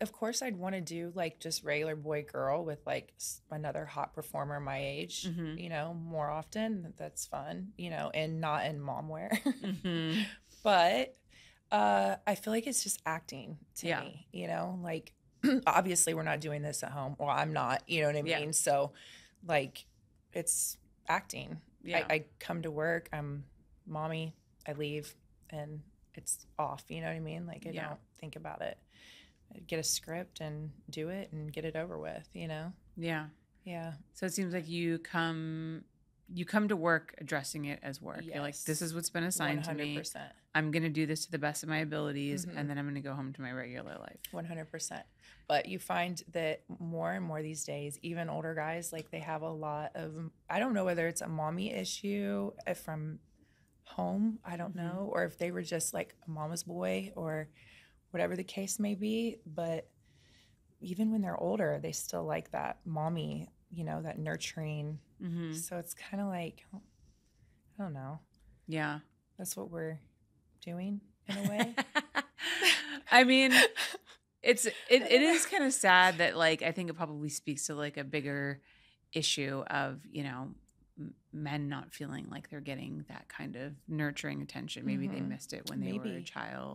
of course I'd want to do like just regular boy girl with like another hot performer my age, Mhm. you know, more often. That's fun, you know, and not in mom wear. Mhm. but uh I feel like it's just acting to Yeah. me, you know, like obviously we're not doing this at home. Well, I'm not, you know what I Yeah. mean? So like it's acting. Yeah. I, I come to work, I'm mommy, I leave and it's off, you know what I mean? Like I Yeah. don't think about it. Get a script and do it and get it over with, you know? yeah. Yeah. So it seems like you come you come to work addressing it as work. You're like, this is what's been assigned to me. 100%. I'm gonna do this to the best of my abilities, Mhm. and then I'm gonna go home to my regular life. 100%. But you find that more and more these days, even older guys, like they have a lot of, I don't know whether it's a mommy issue uh, from home, I don't Mhm. know, or if they were just like a mama's boy or whatever the case may be. But even when they're older, they still like that mommy, you know, that nurturing. Mm-hmm. So it's kind of like, I don't know, Yeah. that's what we're doing in a way. I mean, it's it, it is kind of sad that like I think it probably speaks to like a bigger issue of you know men not feeling like they're getting that kind of nurturing attention. Maybe they Mhm. missed it when they were a child.